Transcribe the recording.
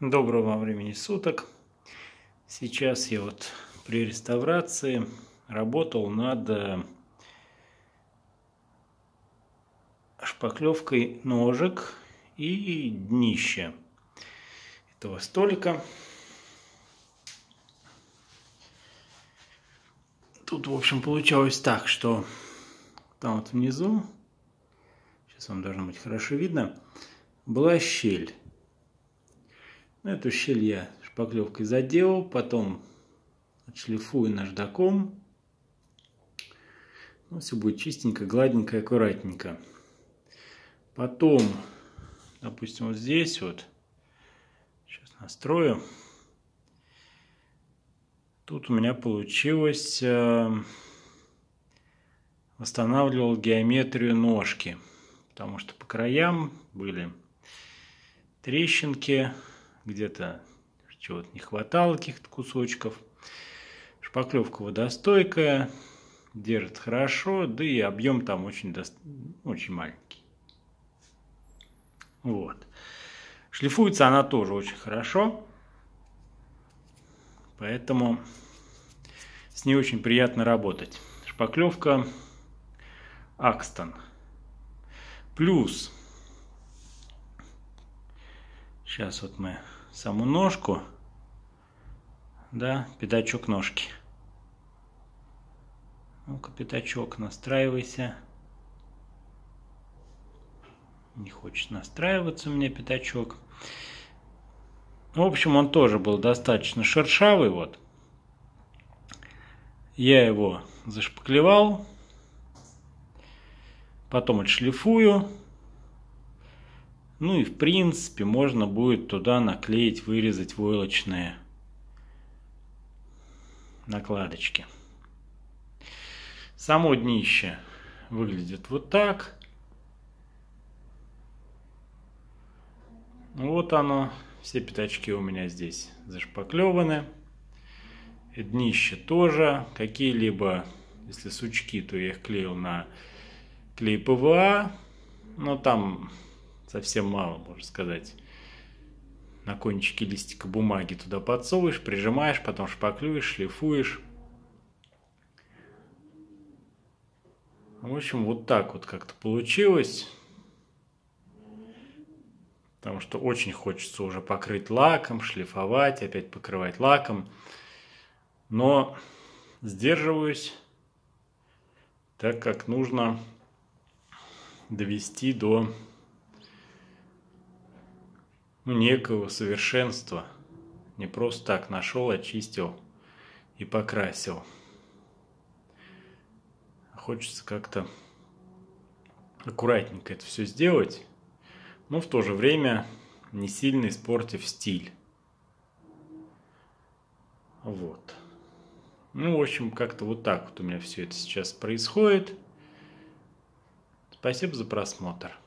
Доброго времени суток. Сейчас я вот при реставрации работал над э, шпаклевкой ножек и днища этого столика. Тут, в общем, получалось так, что там вот внизу, сейчас вам должно быть хорошо видно, была щель. Эту щель я шпаклевкой заделал, потом отшлифую наждаком. Ну, все будет чистенько, гладненько, аккуратненько. Потом, допустим, вот здесь вот, сейчас настрою. Тут у меня получилось, э, восстанавливал геометрию ножки, потому что по краям были трещинки, где-то чего-то не хватало, каких-то кусочков. Шпаклевка водостойкая, держит хорошо, да и объем там очень, до... очень маленький. Вот. Шлифуется она тоже очень хорошо, поэтому с ней очень приятно работать. Шпаклевка Акстон. Плюс, сейчас вот мы саму ножку, да, пятачок ножки. Ну-ка, пятачок, настраивайся. Не хочет настраиваться меня пятачок. В общем, он тоже был достаточно шершавый, вот. Я его зашпаклевал. Потом отшлифую. Ну и в принципе можно будет туда наклеить, вырезать войлочные накладочки. Само днище выглядит вот так. Вот оно. Все пятачки у меня здесь зашпаклеваны. Днище тоже. Какие-либо, если сучки, то я их клеил на клей ПВА. Но там совсем мало, можно сказать. На кончике листика бумаги туда подсовываешь, прижимаешь, потом шпаклюешь, шлифуешь. В общем, вот так вот как-то получилось. Потому что очень хочется уже покрыть лаком, шлифовать, опять покрывать лаком. Но сдерживаюсь, так как нужно довести до ну, некого совершенства. Не просто так нашел, очистил и покрасил. Хочется как-то аккуратненько это все сделать, но в то же время не сильно испортив стиль. Вот. Ну, в общем, как-то вот так вот у меня все это сейчас происходит. Спасибо за просмотр.